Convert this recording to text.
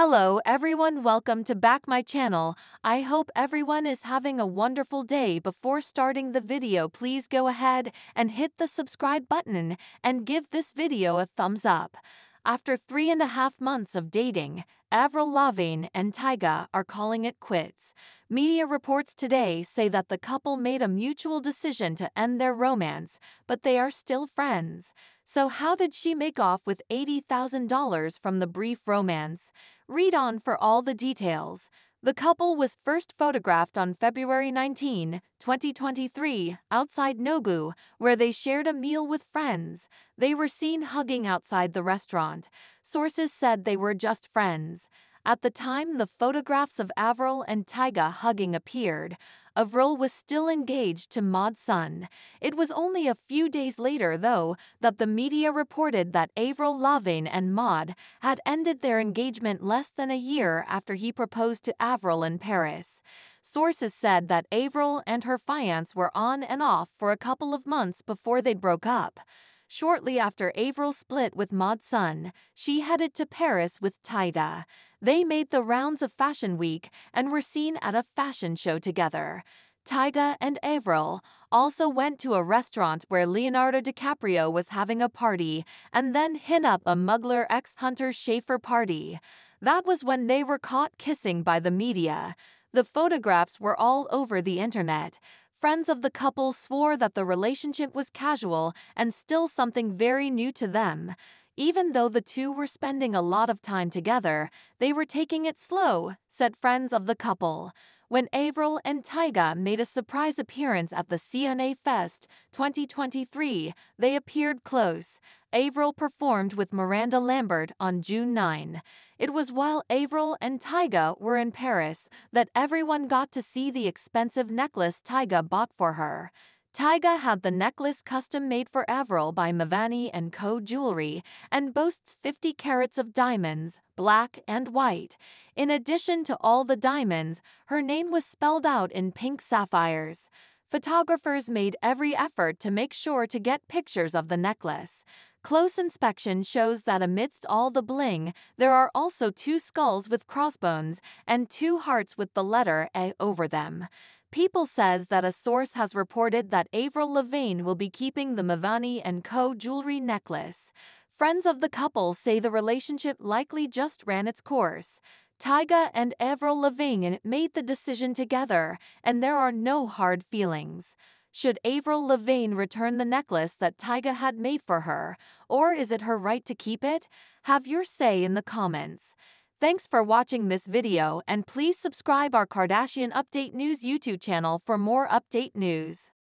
Hello everyone welcome to back my channel. I hope everyone is having a wonderful day. Before starting the video please go ahead and hit the subscribe button and give this video a thumbs up. After three and a half months of dating, Avril Lavigne and Tyga are calling it quits. Media reports today say that the couple made a mutual decision to end their romance, but they are still friends. So how did she make off with $80,000 from the brief romance? Read on for all the details. The couple was first photographed on February 19, 2023, outside Nobu, where they shared a meal with friends. They were seen hugging outside the restaurant. Sources said they were just friends. At the time the photographs of Avril and Tyga hugging appeared, Avril was still engaged to Mod Sun. It was only a few days later, though, that the media reported that Avril Lavigne and Mod had ended their engagement less than a year after he proposed to Avril in Paris. Sources said that Avril and her fiance were on and off for a couple of months before they broke up. Shortly after Avril split with Mod Sun, she headed to Paris with Tyga. They made the rounds of Fashion Week and were seen at a fashion show together. Tyga and Avril also went to a restaurant where Leonardo DiCaprio was having a party and then hit up a Mugler x Hunter Schafer party. That was when they were caught kissing by the media. The photographs were all over the internet. Friends of the couple swore that the relationship was casual and still something very new to them. Even though the two were spending a lot of time together, they were taking it slow, said friends of the couple. When Avril and Tyga made a surprise appearance at the CMA Fest 2023, they appeared close. Avril performed with Miranda Lambert on June 9. It was while Avril and Tyga were in Paris that everyone got to see the expensive necklace Tyga bought for her. Tyga had the necklace custom made for Avril by Mavani & Co. Jewelry and boasts 50 carats of diamonds, black and white. In addition to all the diamonds, her name was spelled out in pink sapphires. Photographers made every effort to make sure to get pictures of the necklace. Close inspection shows that amidst all the bling, there are also two skulls with crossbones and two hearts with the letter A over them. People says that a source has reported that Avril Lavigne will be keeping the Mavani & Co. jewelry necklace. Friends of the couple say the relationship likely just ran its course. Tyga and Avril Lavigne made the decision together, and there are no hard feelings. Should Avril Lavigne return the necklace that Tyga had made for her, or is it her right to keep it? Have your say in the comments. Thanks for watching this video and please subscribe our Kardashian Update News YouTube channel for more update news.